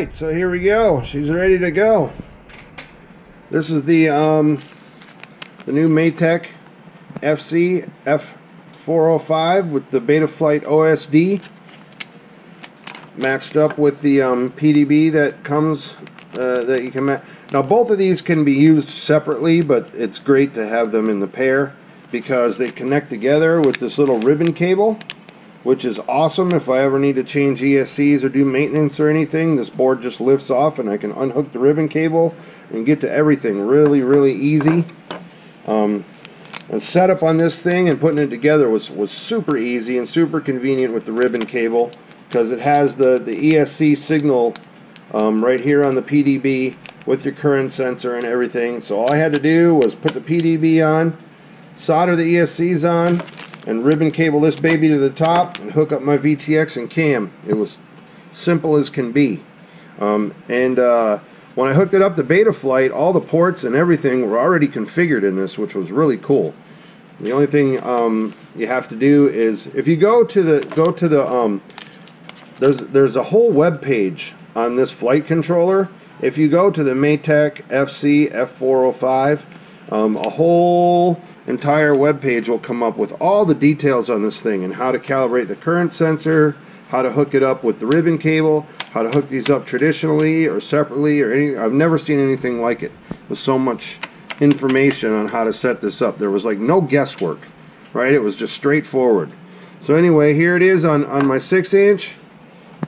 right, so here we go. She's ready to go. This is the um, the new Matek FC F405 with the Betaflight OSD matched up with the um, PDB that comes uh, that you can match. Now both of these can be used separately, but it's great to have them in the pair because they connect together with this little ribbon cable which is awesome if I ever need to change ESCs or do maintenance or anything. This board just lifts off and I can unhook the ribbon cable and get to everything really, really easy. Um, the setup on this thing and putting it together was, was super easy and super convenient with the ribbon cable because it has the, the ESC signal um, right here on the PDB with your current sensor and everything. So all I had to do was put the PDB on, solder the ESCs on, and ribbon cable this baby to the top and hook up my VTX and cam. It was simple as can be. Um, and uh, when I hooked it up to Betaflight, all the ports and everything were already configured in this, which was really cool. The only thing um, you have to do is if you go to the go to the um, there's there's a whole web page on this flight controller. If you go to the Matek FC F405, um, a whole entire web page will come up with all the details on this thing and how to calibrate the current sensor, how to hook it up with the ribbon cable, how to hook these up traditionally or separately or anything. I've never seen anything like it with so much information on how to set this up. There was like no guesswork, right? It was just straightforward. So anyway, here it is on, on my 6 inch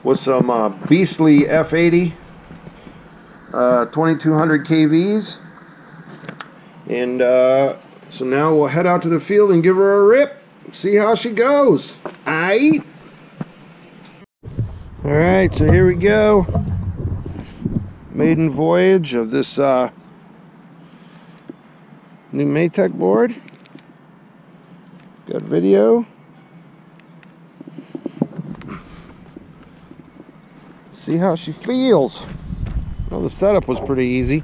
with some uh, beastly F80 uh, 2200 kVs and uh, so now we'll head out to the field and give her a rip. See how she goes. Aight? Alright, so here we go. Maiden voyage of this uh, new Matek board. Got video. See how she feels. Well, the setup was pretty easy.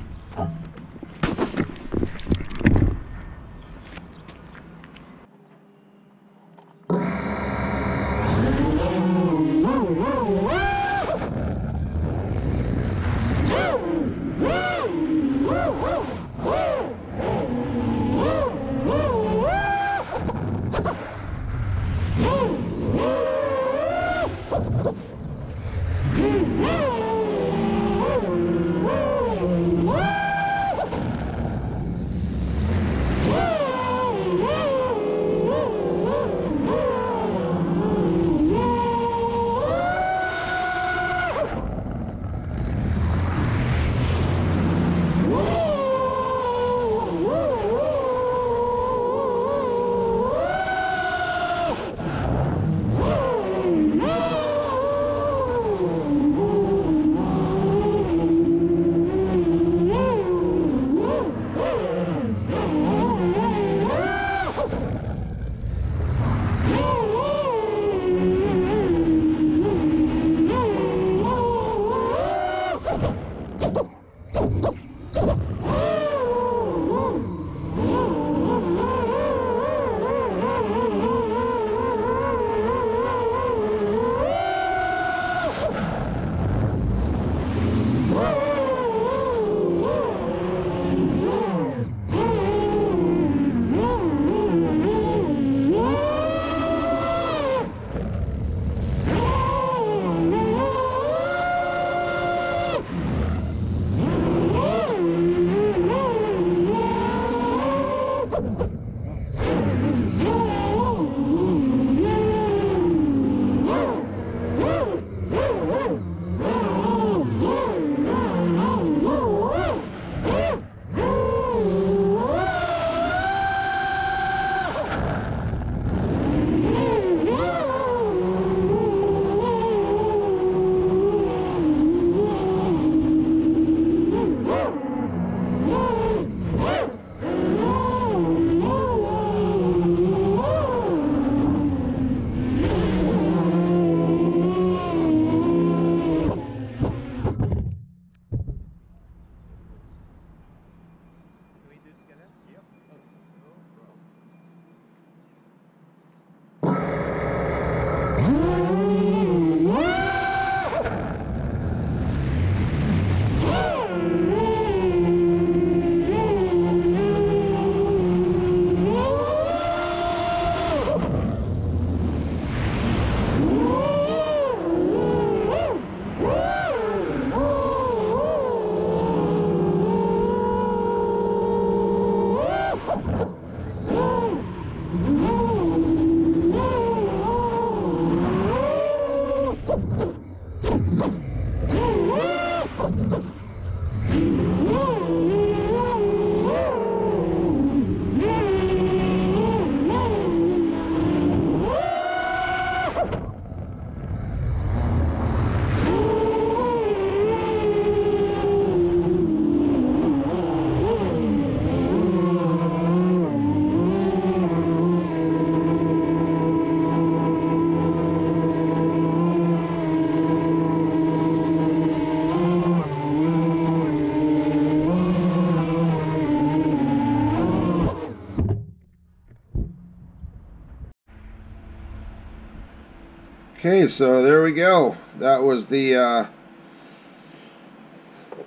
Okay, so there we go. That was the uh,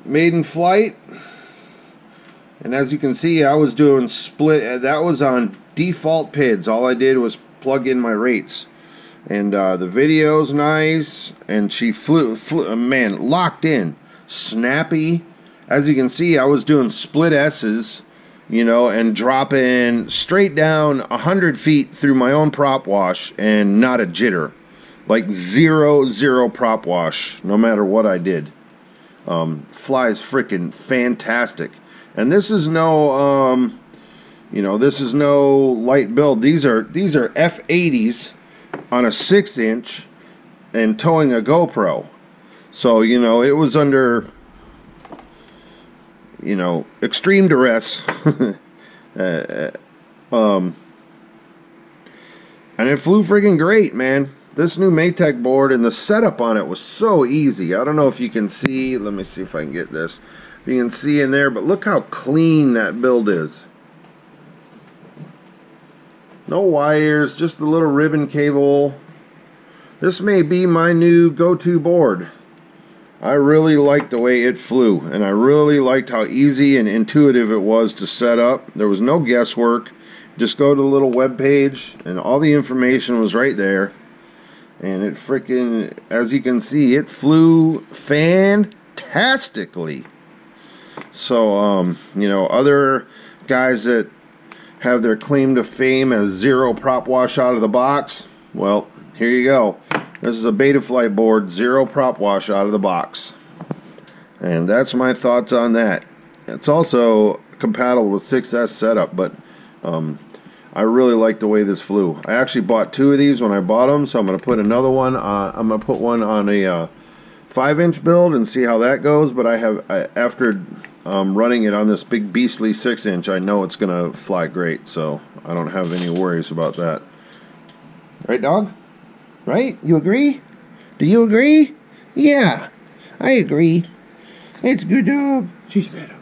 maiden flight. And as you can see, I was doing split. uh, That was on default PIDs. All I did was plug in my rates. And uh, the video's nice. And she flew, flew, uh, man, locked in. Snappy. As you can see, I was doing split S's, you know, and dropping straight down 100 feet through my own prop wash and not a jitter. Like zero, zero prop wash, no matter what I did. Um, flies freaking fantastic. And this is no, um, you know, this is no light build. These are these are F80s on a six inch and towing a GoPro. So you know, it was under, you know, extreme duress. uh, um, and it flew freaking great, man. This new Matek board and the setup on it was so easy. I don't know if you can see. Let me see if I can get this. You can see in there, but look how clean that build is. No wires, just the little ribbon cable. This may be my new go-to board. I really liked the way it flew, and I really liked how easy and intuitive it was to set up. There was no guesswork. Just go to the little web page, and all the information was right there. And it freaking, as you can see, it flew fantastically. So, um, you know, other guys that have their claim to fame as zero prop wash out of the box, well, here you go. This is a Betaflight board, zero prop wash out of the box. And that's my thoughts on that. It's also compatible with 6S setup, but um, I really like the way this flew. I actually bought two of these when I bought them, so I'm going to put another one. Uh, I'm going to put one on a uh, five inch build and see how that goes. But I have I, after um, running it on this big beastly six inch, I know it's going to fly great. So I don't have any worries about that. Right, dog? Right? You agree? Do you agree? Yeah, I agree. It's good dog. She's better.